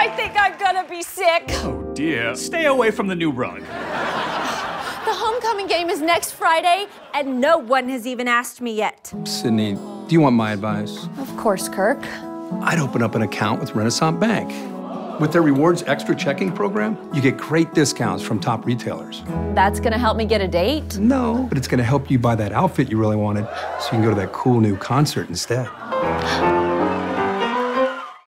I think I'm gonna be sick. Oh dear. Stay away from the new rug. The homecoming game is next Friday, and no one has even asked me yet. Sydney, do you want my advice? Of course, Kirk. I'd open up an account with Renasant Bank. With their rewards extra checking program, you get great discounts from top retailers. That's gonna help me get a date? No, but it's gonna help you buy that outfit you really wanted so you can go to that cool new concert instead.